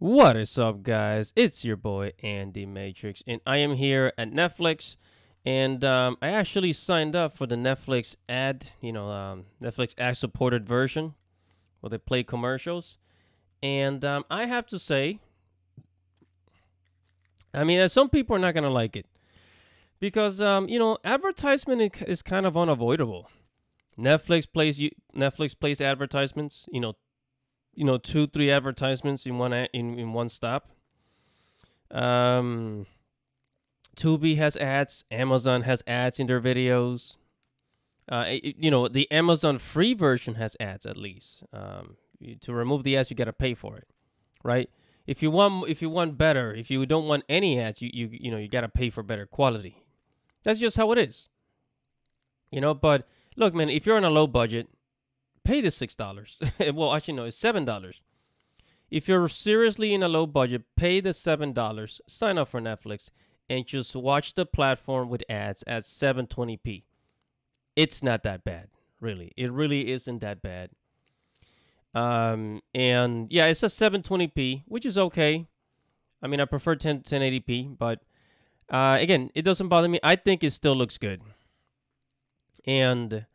What is up, guys? It's your boy Andy Matrix, and I am here at Netflix. And um, I actually signed up for the Netflix ad, you know, um, Netflix ad supported version where they play commercials. And um, I have to say, I mean, some people are not going to like it because, um, you know, advertisement is kind of unavoidable. Netflix plays Netflix plays advertisements, you know, you know two three advertisements in one in in one stop. Um, Tubi has ads. Amazon has ads in their videos. Uh, it, you know the Amazon free version has ads at least. Um, you, to remove the ads, you gotta pay for it, right? If you want if you want better, if you don't want any ads, you you you know you gotta pay for better quality. That's just how it is. You know, but look, man, if you're on a low budget, pay the six dollars. well, actually, no, it's seven dollars. If you're seriously in a low budget, pay the seven dollars. Sign up for Netflix and just watch the platform with ads at 720p. It's not that bad, really. It really isn't that bad. Um, and yeah, it's a 720p, which is okay. I mean, I prefer 10 1080p, but uh, again, it doesn't bother me. I think it still looks good. And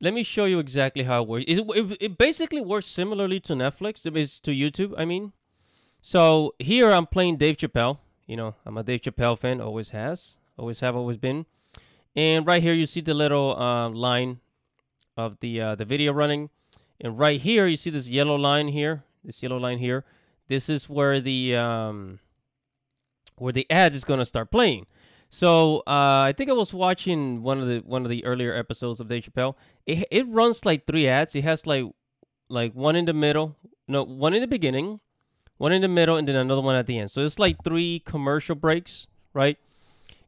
let me show you exactly how it works. It, it, it basically works similarly to Netflix, it's to YouTube, I mean. So here I'm playing Dave Chappelle. You know, I'm a Dave Chappelle fan, always has, always have, always been. And right here you see the little uh, line of the uh, the video running. And right here you see this yellow line here, this yellow line here. This is where the um, where the ads is going to start playing. So uh, I think I was watching one of the one of the earlier episodes of Dave Chappelle. It it runs like three ads. It has like like one in the middle, no, one in the beginning, one in the middle, and then another one at the end. So it's like three commercial breaks, right?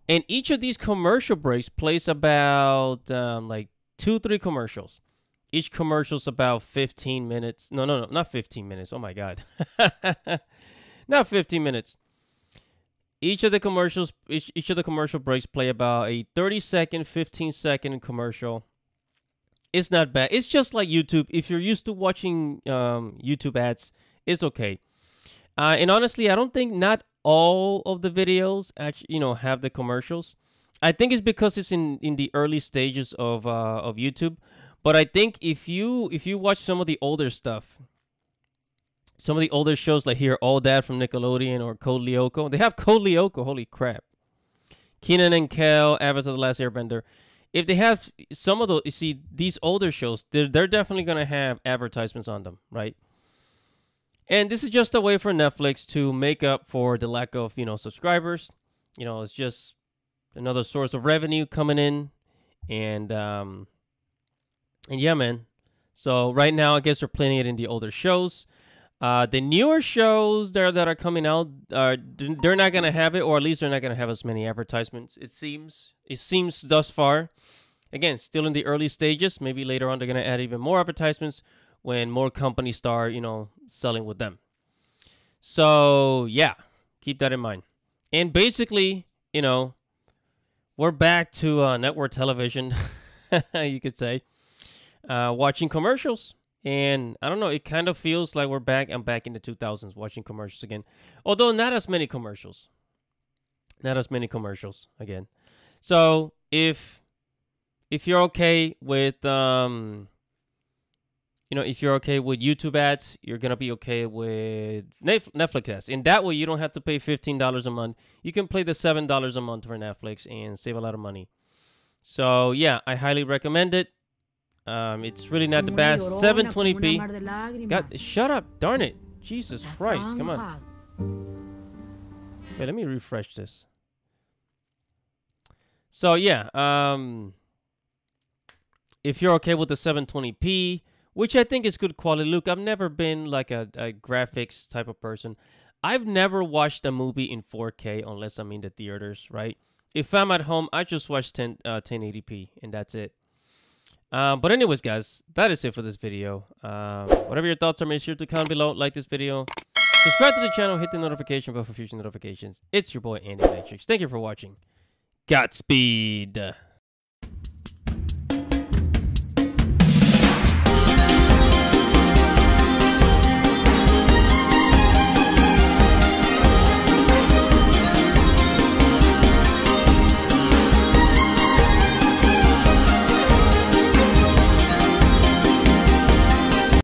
And each of these commercial breaks plays about um, like two, three commercials. Each commercial's about 15 minutes. No, no, no, not 15 minutes. Oh my God. not 15 minutes each of the commercials each, each of the commercial breaks play about a 30 second 15 second commercial. It's not bad. It's just like youtube. If you're used to watching um, youtube ads it's okay. Uh, and honestly i don't think not all of the videos actually you know have the commercials. I think it's because it's in in the early stages of uh, of youtube. But i think if you if you watch some of the older stuff some of the older shows like here, All That from Nickelodeon or Code Lyoko. They have Code Lyoko. Holy crap. Kenan and Kel, Avatar: The Last Airbender. If they have some of those, you see these older shows, they're they're definitely gonna have advertisements on them, right? And this is just a way for Netflix to make up for the lack of you know subscribers. You know, it's just another source of revenue coming in, and um, and yeah, man. So right now, I guess they're playing it in the older shows. Uh, the newer shows there that are coming out, uh, they're not gonna have it, or at least they're not gonna have as many advertisements. It seems. It seems thus far. Again, still in the early stages. Maybe later on they're gonna add even more advertisements when more companies start, you know, selling with them. So yeah, keep that in mind. And basically, you know, we're back to uh, network television, you could say, uh, watching commercials. And I don't know, it kind of feels like we're back. I'm back in the 2000s watching commercials again. Although not as many commercials. Not as many commercials again. So if if you're okay with um you know, if you're okay with YouTube ads, you're gonna be okay with Netflix ads. In that way, you don't have to pay fifteen dollars a month. You can play the seven dollars a month for Netflix and save a lot of money. So yeah, I highly recommend it. Um, it's really not the best. 720p. God, shut up, darn it. Jesus Christ, come on. Wait, let me refresh this. So yeah, um, if you're okay with the 720p, which I think is good quality. Look, I've never been like a, a graphics type of person. I've never watched a movie in 4K unless I'm in the theaters, right? If I'm at home, I just watch 10 uh, 1080p and that's it. Um, but anyways, guys, that is it for this video. Um, whatever your thoughts are, make sure to comment below, like this video, subscribe to the channel, hit the notification bell for future notifications. It's your boy, Andy Matrix. Thank you for watching. Godspeed.